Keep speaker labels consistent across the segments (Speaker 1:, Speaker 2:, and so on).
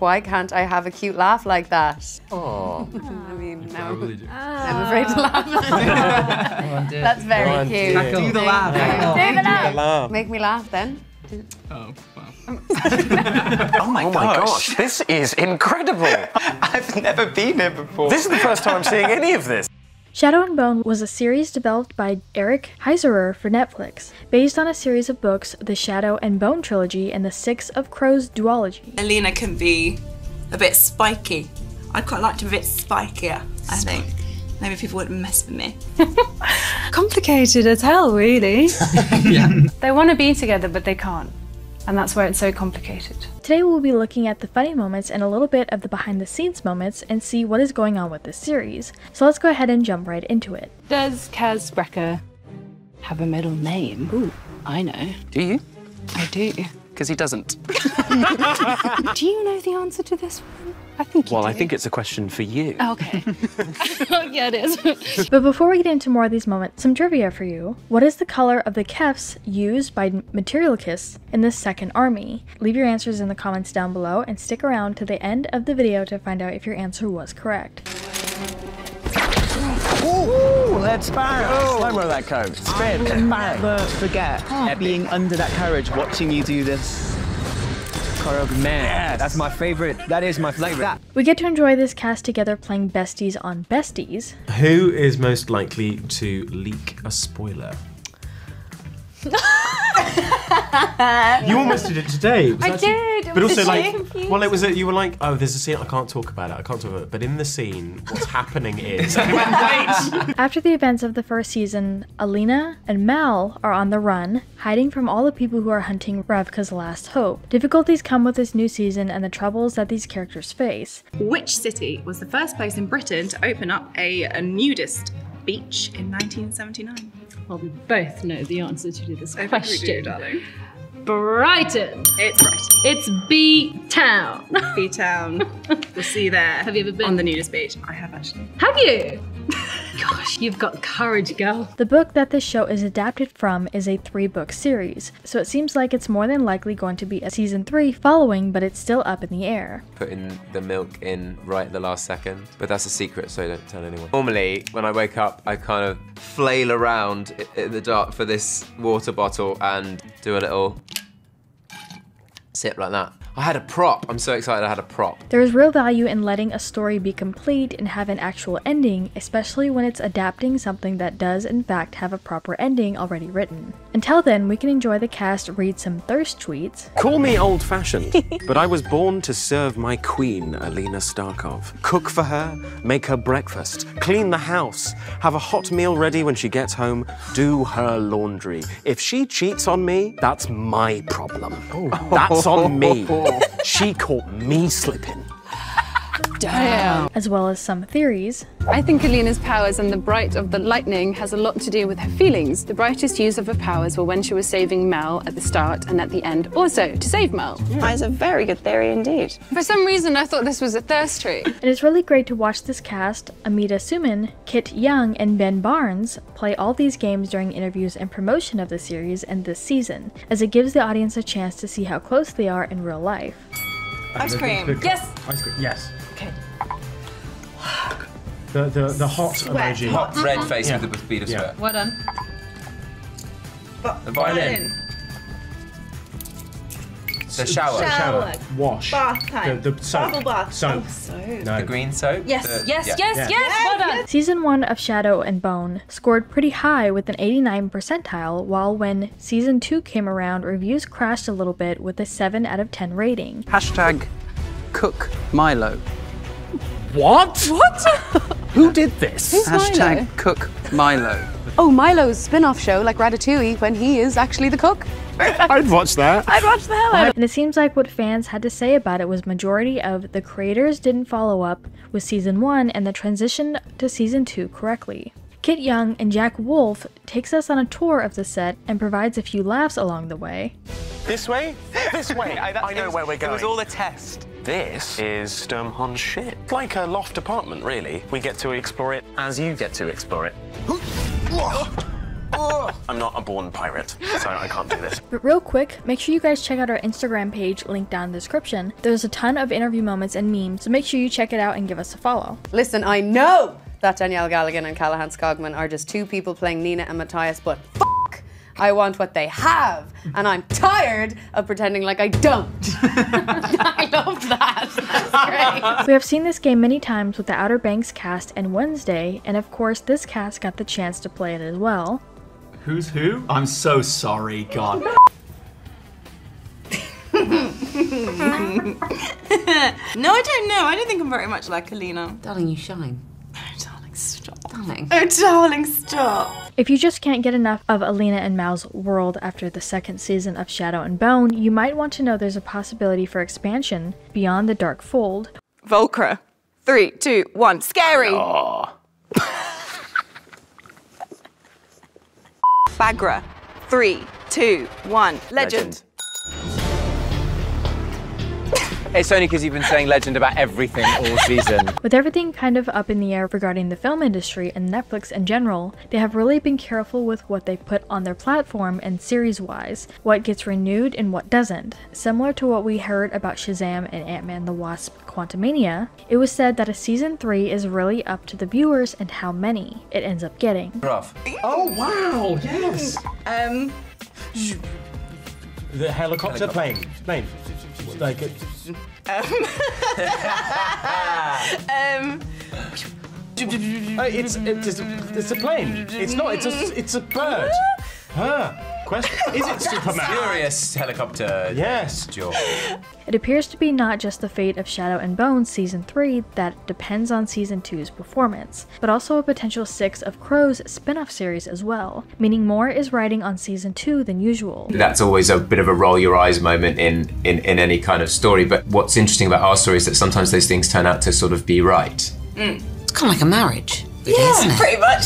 Speaker 1: Why can't I have a cute laugh like that?
Speaker 2: Oh.
Speaker 1: I mean, no.
Speaker 3: Probably do.
Speaker 1: I'm afraid to laugh. That's very
Speaker 2: on,
Speaker 1: cute.
Speaker 2: do.
Speaker 4: Do the laugh.
Speaker 1: Do the laugh.
Speaker 2: laugh.
Speaker 1: Make me laugh then.
Speaker 3: Oh, wow.
Speaker 4: Um, oh my,
Speaker 2: Oh my gosh, this is incredible.
Speaker 4: I've never been here before.
Speaker 2: this is the first time I'm seeing any of this.
Speaker 5: Shadow and Bone was a series developed by Eric Heisserer for Netflix, based on a series of books, the Shadow and Bone trilogy and the Six of Crows duology.
Speaker 6: Alina can be a bit spiky. I'd quite like to be a bit spikier, I think. Maybe people wouldn't mess with me.
Speaker 7: complicated as hell, really.
Speaker 3: yeah.
Speaker 7: they want to be together, but they can't. And that's where it's so complicated.
Speaker 5: Today we'll be looking at the funny moments and a little bit of the behind the scenes moments and see what is going on with this series. So let's go ahead and jump right into it.
Speaker 7: Does Kaz Brekker have a middle name? Ooh, I know.
Speaker 4: Do you?
Speaker 7: I do.
Speaker 4: Because he doesn't.
Speaker 7: Do you know the answer to this one? I think you
Speaker 2: Well,
Speaker 7: do.
Speaker 2: I think it's a question for you.
Speaker 7: Okay. yeah, it is.
Speaker 5: But before we get into more of these moments, some trivia for you. What is the color of the kefs used by Materialkists in the Second Army? Leave your answers in the comments down below and stick around to the end of the video to find out if your answer was correct.
Speaker 8: Ooh, let's bang. Slow-mo oh. that coat. Spin. Bang. Never forget being under that carriage, watching you do this. Choreography. Man, yeah, that's my favorite. That is my favorite.
Speaker 5: We get to enjoy this cast together playing besties on besties.
Speaker 9: Who is most likely to leak a spoiler? you almost did it today. It was
Speaker 1: I
Speaker 9: actually-
Speaker 1: did. It
Speaker 9: But also, like,
Speaker 1: confusing.
Speaker 9: well, it was. A, you were like, oh, there's a scene. I can't talk about it. I can't talk about it. But in the scene, what's happening is. I went, wait.
Speaker 5: After the events of the first season, Alina and Mal are on the run, hiding from all the people who are hunting Ravka's last hope. Difficulties come with this new season and the troubles that these characters face.
Speaker 6: Which city was the first place in Britain to open up a, a nudist beach in 1979?
Speaker 7: Well, we both know the answer to this
Speaker 6: I think we do,
Speaker 7: question.
Speaker 6: darling.
Speaker 7: Brighton.
Speaker 6: It's right.
Speaker 7: It's B Town.
Speaker 6: B Town. We'll see you there.
Speaker 7: Have you ever been?
Speaker 6: on the nudist beach? I have actually.
Speaker 7: Have you? Gosh, you've got courage, girl.
Speaker 5: The book that this show is adapted from is a three book series, so it seems like it's more than likely going to be a season 3 following, but it's still up in the air.
Speaker 2: Putting the milk in right at the last second. But that's a secret, so don't tell anyone. Normally, when I wake up, I kind of flail around in the dark for this water bottle and do a little sip like that. I had a prop. I'm so excited I had a prop.
Speaker 5: There is real value in letting a story be complete and have an actual ending, especially when it's adapting something that does, in fact, have a proper ending already written. Until then, we can enjoy the cast read some thirst tweets,
Speaker 10: Call me old fashioned, but I was born to serve my queen, Alina Starkov. Cook for her, make her breakfast, clean the house, have a hot meal ready when she gets home, do her laundry. If she cheats on me, that's my problem. Oh. That's on me. She caught me slipping.
Speaker 5: As well as some theories.
Speaker 11: I think Alina's powers and the bright of the lightning has a lot to do with her feelings. The brightest use of her powers were when she was saving Mal at the start and at the end, also to save Mal. Hmm.
Speaker 1: That is a very good theory indeed.
Speaker 11: For some reason, I thought this was a thirst tree.
Speaker 5: It is really great to watch this cast, Amita Suman, Kit Young, and Ben Barnes, play all these games during interviews and promotion of the series and this season, as it gives the audience a chance to see how close they are in real life.
Speaker 6: Ice cream.
Speaker 11: Yes.
Speaker 9: Ice cream. Yes.
Speaker 11: Okay.
Speaker 9: The the the hot
Speaker 6: Sweat.
Speaker 9: emoji.
Speaker 6: Hot.
Speaker 2: Red face
Speaker 9: Yeah.
Speaker 2: with the speed of
Speaker 9: Yeah.
Speaker 2: sweat.
Speaker 7: Well done.
Speaker 2: The violin. The shower.
Speaker 9: Shower. Wash.
Speaker 6: Bath time.
Speaker 9: The, the soap.
Speaker 6: Bubble bath.
Speaker 9: Soap.
Speaker 6: Oh, soap.
Speaker 9: No.
Speaker 2: The green soap.
Speaker 11: Yes,
Speaker 2: The-
Speaker 11: yes,
Speaker 2: yeah.
Speaker 11: yes,
Speaker 9: Yeah.
Speaker 11: yes, well done.
Speaker 5: Season 1 of Shadow and Bone scored pretty high with an 89 percentile, while when Season 2 came around, reviews crashed a little bit with a 7 out of 10 rating.
Speaker 4: Hashtag cook Milo.
Speaker 10: What? What? Who did this?
Speaker 11: Who's
Speaker 4: Hashtag
Speaker 11: Milo?
Speaker 4: cook Milo.
Speaker 11: Oh, Milo's spin-off show like Ratatouille when he is actually the cook.
Speaker 10: I'd watch that.
Speaker 11: I'd watch the hell out of
Speaker 5: And it seems like what fans had to say about it was majority of the creators didn't follow up with season 1 and the transition to season 2 correctly. Kit Young and Jack Wolfe takes us on a tour of the set and provides a few laughs along the way.
Speaker 10: This way? This way. I, know where we're going.
Speaker 4: It was all a test.
Speaker 10: This is Sturmhond shit. Like a loft apartment, really. We get to explore it as you get to explore it. I'm not a born pirate, so I can't do this.
Speaker 5: But real quick, make sure you guys check out our Instagram page, linked down in the description. There's a ton of interview moments and memes, so make sure you check it out and give us a follow.
Speaker 12: Listen, I know that Danielle Galligan and Calahan Skogman are just two people playing Nina and Matthias, but fuck, I want what they have, and I'm tired of pretending like I don't. I love that. That's great.
Speaker 5: We have seen this game many times with the Outer Banks cast and Wednesday, and of course, this cast got the chance to play it as well.
Speaker 3: Who's who? I'm so sorry, God.
Speaker 6: no, I don't know. I don't think I'm very much like Alina.
Speaker 1: Darling, you shine.
Speaker 6: Oh, darling, stop. Oh, darling, stop.
Speaker 5: If you just can't get enough of Alina and Mal's world after the second season of Shadow and Bone, you might want to know there's a possibility for expansion beyond the Dark Fold.
Speaker 6: Volcra. Three, two, one. Scary. Baghra. Three, two, one. Legend.
Speaker 8: It's only because you've been saying legend about everything all season.
Speaker 5: With everything kind of up in the air regarding the film industry and Netflix in general, they have really been careful with what they put on their platform and series wise, what gets renewed and what doesn't. Similar to what we heard about Shazam and Ant Man the Wasp Quantumania, it was said that a season 3 is really up to the viewers and how many it ends up getting.
Speaker 9: Rough. Oh wow! Yes.
Speaker 6: Um.
Speaker 9: The helicopter, plane, plane. Like it.
Speaker 6: Um.
Speaker 9: Uh, it's, it's, it's a plane. It's not. It's a it's a bird. Huh? Question: Is it Superman?
Speaker 2: Furious helicopter.
Speaker 9: Yes.
Speaker 2: Jaw.
Speaker 5: It appears to be not just the fate of Shadow and Bone Season 3 that depends on Season 2's performance, but also a potential 6 of Crow's spin off series as well, meaning more is riding on Season 2 than usual.
Speaker 2: That's always a bit of a roll your eyes moment in, in, in any kind of story. But what's interesting about our story is that sometimes those things turn out to sort of be right. Mm.
Speaker 1: It's kind of like a marriage.
Speaker 6: Yeah,
Speaker 1: isn't it?
Speaker 6: pretty much.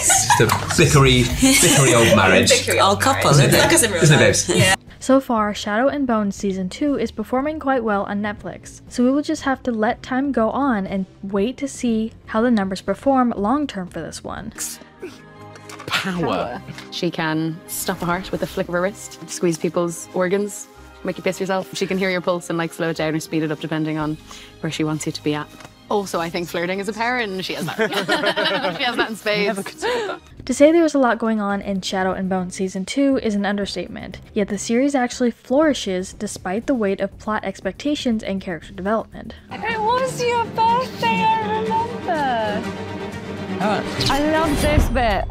Speaker 2: It's just a bickery, bickery old marriage.
Speaker 1: Old couple, isn't it?
Speaker 6: Because in real
Speaker 2: Isn't it, babes?
Speaker 6: Yeah.
Speaker 5: So far, Shadow and Bone Season 2 is performing quite well on Netflix, so we will just have to let time go on and wait to see how the numbers perform long term for this one.
Speaker 7: Power. She can stop a heart with a flick of her wrist, squeeze people's organs, make you piss yourself. She can hear your pulse and like slow it down or speed it up depending on where she wants you to be at. Also, I think flirting is a power, and she has that. she has that in spades.
Speaker 5: To say there's a lot going on in Shadow and Bone Season 2 is an understatement, yet the series actually flourishes despite the weight of plot expectations and character development.
Speaker 11: It was your birthday, I remember. I love this bit.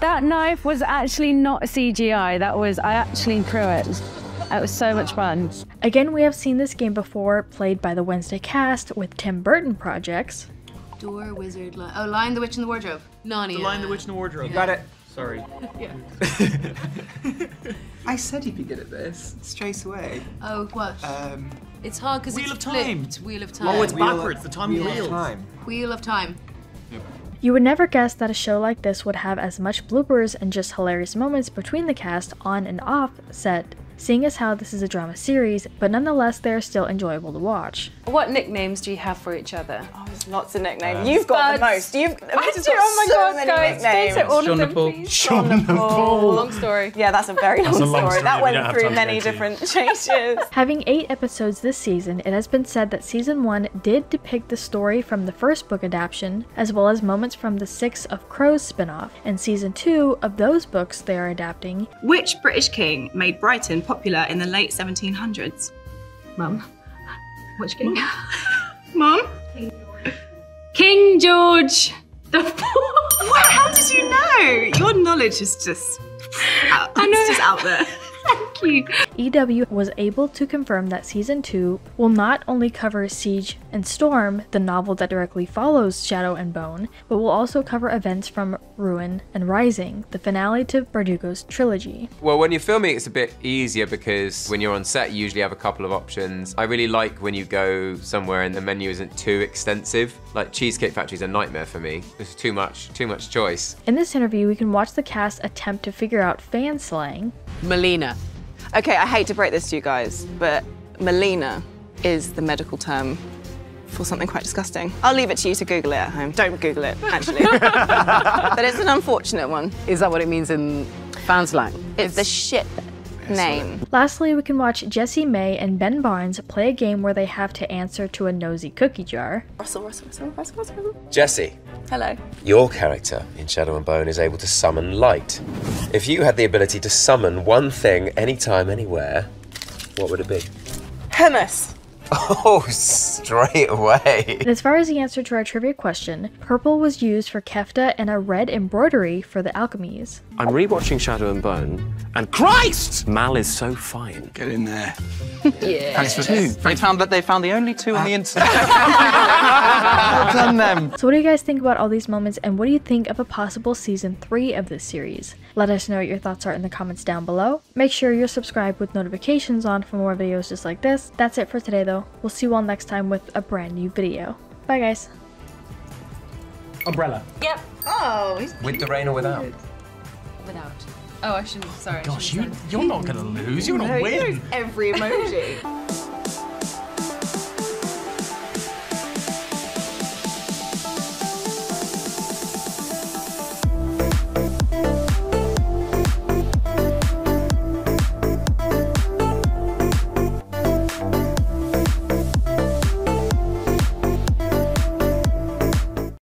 Speaker 11: That knife was actually not CGI. That was, I actually threw it. It was so much fun.
Speaker 5: Again, we have seen this game before, played by the Wednesday cast with Tim Burton projects.
Speaker 1: Door, wizard, li- oh, Lion, the Witch, and the Wardrobe. Narnia.
Speaker 3: The Lion, the Witch, and the Wardrobe.
Speaker 1: Got
Speaker 3: it. Sorry.
Speaker 1: Yeah.
Speaker 3: I said he'd be good at this straight away.
Speaker 1: Oh, what?
Speaker 3: Um,
Speaker 1: it's hard because
Speaker 3: Wheel
Speaker 1: it's
Speaker 3: of Time.
Speaker 1: flipped. Wheel of Time.
Speaker 3: Oh, it's backwards. The time
Speaker 1: Wheel
Speaker 3: wheel.
Speaker 1: of Time. Wheel of Time.
Speaker 5: You would never guess that a show like this would have as much bloopers and just hilarious moments between the cast on and off set, seeing as how this is a drama series, but nonetheless they are still enjoyable to watch.
Speaker 11: What nicknames do you have for each other?
Speaker 6: Oh, there's lots of nicknames.
Speaker 11: Um,
Speaker 6: You've got the most. You've.
Speaker 11: I do. Oh my
Speaker 6: so
Speaker 11: God,
Speaker 6: many
Speaker 11: guys,
Speaker 6: nicknames.
Speaker 11: say all of them,
Speaker 3: Nepal.
Speaker 11: please.
Speaker 3: Sean Nepal.
Speaker 11: Long story.
Speaker 6: Yeah, that's a very
Speaker 3: That's
Speaker 6: long
Speaker 3: a long
Speaker 6: story.
Speaker 3: story
Speaker 6: That
Speaker 3: we
Speaker 6: went through many different changes.
Speaker 5: Having eight episodes this season, it has been said that season one did depict the story from the first book adaptation, as well as moments from the Six of Crows spin-off, and season two of those books they are adapting
Speaker 13: Which British king made Brighton popular in the late 1700s?
Speaker 11: Mum. Which king?
Speaker 13: Mum?
Speaker 11: King George the
Speaker 13: What? How did you know? Your knowledge is just out, it's just out there.
Speaker 11: Thank you.
Speaker 5: EW was able to confirm that season 2 will not only cover Siege and Storm, the novel that directly follows Shadow and Bone, but will also cover events from Ruin and Rising, the finale to Bardugo's trilogy.
Speaker 2: Well, when you're filming, it's a bit easier because when you're on set, you usually have a couple of options. I really like when you go somewhere and the menu isn't too extensive. Like Cheesecake Factory's a nightmare for me. There's too much, too much choice.
Speaker 5: In this interview, we can watch the cast attempt to figure out fan slang.
Speaker 6: Melina. Okay, I hate to break this to you guys, but Melina is the medical term
Speaker 13: for something quite disgusting. I'll leave it to you to Google it at home. Don't Google it, actually. but it's an unfortunate one.
Speaker 7: Is that what it means in fan slang?
Speaker 13: It's the shit name.
Speaker 5: Lastly, we can watch Jessie Mei and Ben Barnes play a game where they have to answer to a nosy cookie jar.
Speaker 13: Russell, Russell, Russell, Russell, Russell.
Speaker 2: Jesse,
Speaker 13: Hello.
Speaker 2: your character in Shadow and Bone is able to summon light. If you had the ability to summon one thing anytime, anywhere, what would it be?
Speaker 13: Hummus.
Speaker 2: Oh, straight away.
Speaker 5: And as far as the answer to our trivia question, purple was used for Kefta and a red embroidery for the alchemies.
Speaker 10: I'm rewatching Shadow and Bone, and Christ! Mal is so fine.
Speaker 4: Get in there.
Speaker 7: Yeah.
Speaker 4: Thanks for two. They found that they found the only two on the uh, internet. well done them.
Speaker 5: So, what do you guys think about all these moments, and what do you think of a possible season 3 of this series? Let us know what your thoughts are in the comments down below. Make sure you're subscribed with notifications on for more videos just like this. That's it for today, though. We'll see you all next time with a brand new video. Bye, guys.
Speaker 9: Umbrella.
Speaker 13: Yep. Oh, he's
Speaker 2: With the rain or without?
Speaker 1: Without. Oh, I shouldn't. Sorry. I
Speaker 9: Gosh,
Speaker 1: shouldn't
Speaker 9: you, you're not gonna lose. You're
Speaker 13: No,
Speaker 9: gonna
Speaker 13: he
Speaker 9: win.
Speaker 13: every emoji.